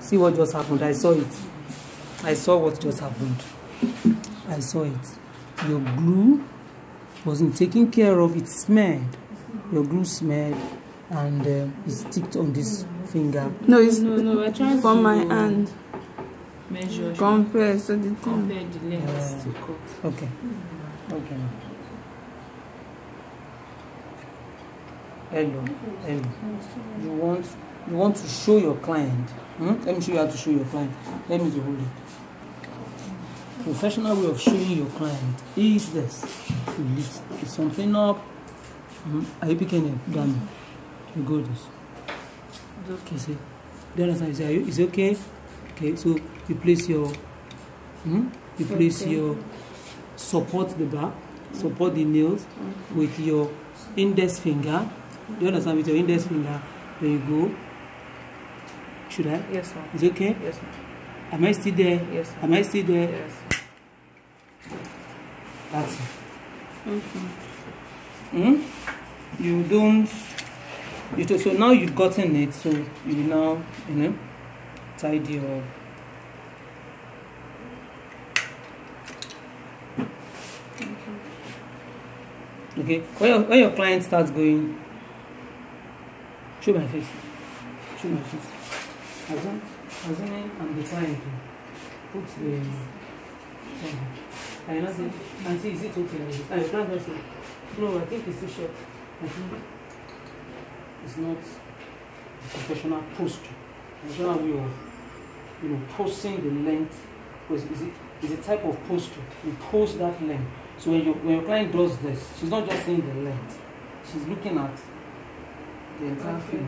See what just happened. I saw it. I saw what just happened. I saw it. Your glue wasn't taken care of. It smeared. Your glue smeared and uh, it sticked on this finger. No, it's No, no, we're trying from to my hand. measure, Compare so the thing. compare the to cut. Okay. Okay. Hello. Hello. You want you want to show your client. Hmm? Let me show you how to show your client. Let me hold it. Professional way of showing your client is this. You lift something up. Hmm? Are you picking it? Done. You go this. It's Okay, see. Do you understand? You say, are you, is it okay? Okay, so you place your, hmm? you place Okay. your, support the back, support the nails with your index finger. Do you understand? With your index finger, then you go. Should I? Yes, ma'am. Is it okay? Yes, ma'am. Am I still there? Yes. Am I still there? Yes. That's it. Okay. Hmm? You don't. You do, so now you've gotten it, so you now, you know, tidy up. Okay, when your, when your client starts going, show my face. Show my face. Assume, assuming I'm client, oh, put the. I not say, Auntie, is it okay? And your client just no, I think it's too short. I think it's not a professional posture. Professional way of, you know, posting the length. Because it's it's a type of posture. You post that length. So when your when your client does this, she's not just seeing the length. She's looking at 点赞，谢谢。